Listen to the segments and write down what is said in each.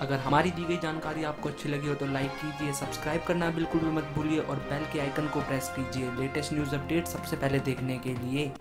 अगर हमारी दी गई जानकारी आपको अच्छी लगी हो तो लाइक कीजिए सब्सक्राइब करना बिल्कुल भी मत भूलिए और बेल के आइकन को प्रेस कीजिए। लेटेस्ट न्यूज़ अपडेट सबसे पहले देखने के लिए।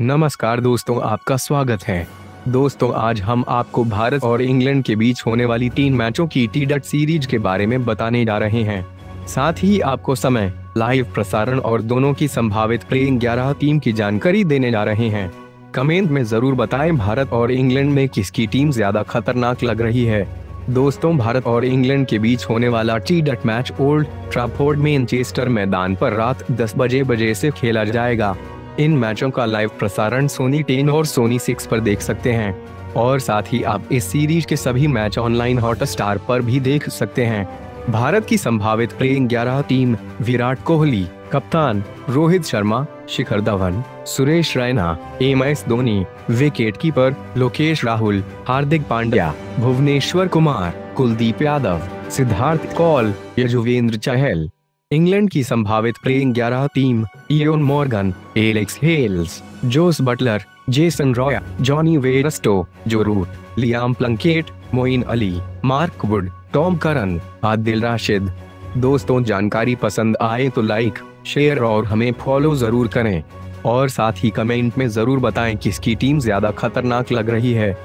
नमस्कार दोस्तों, आपका स्वागत है। दोस्तों, आज हम आपको भारत और इंग्लैंड के बीच होने वाली तीन मैचों की टी सीरीज़ के बारे में बताने जा रहे हैं। साथ ही आपको समय लाइव प्रसारण और दोनों की संभावित प्लेइंग ग्यारह टीम की जानकारी देने जा रहे हैं। कमेंट में ज़रूर बताएँ भारत और इंग्लैंड में किसकी टीम ज़्यादा खतरनाक लग रही है। दोस्तों, भारत और इंग्लैंड के बीच होने वाला टी डट मैच ओल्ड ट्राफोर्ड, मैनचेस्टर मैदान पर रात 10 बजे बजे से खेला जाएगा। इन मैचों का लाइव प्रसारण सोनी टेन और सोनी सिक्स पर देख सकते हैं। और साथ ही आप इस सीरीज़ के सभी मैच ऑनलाइन हॉट स्टार पर भी देख सकते हैं। भारत की संभावित प्लेइंग 11 टीम विराट कोहली, कप्तान Rohit Sharma, Shikhar Dhawan, Suresh Raina, M S Dhoni wicket keeper Lokesh Rahul, Hardik Pandya, Bhuvneshwar Kumar, Kuldeep Yadav, Siddarth Kaul, Yuzvendra Chahal. England की संभावित playing 11 team Eoin Morgan, Alex Hales, Jos Buttler, Jason Roy, Jonny Bairstow Joe Root Liam Plunkett, Moeen Ali, Mark Wood Tom Curran, Adil Rashid. दोस्तों, जानकारी पसंद आए तो like share और हमें follow ज़रूर करें। और साथ ही कमेंट में ज़रूर बताएँ किसकी टीम ज़्यादा खतरनाक लग रही है।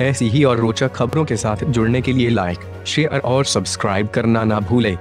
ऐसी ही और रोचक खबरों के साथ जुड़ने के लिए लाइक शेयर और सब्सक्राइब करना ना भूलें।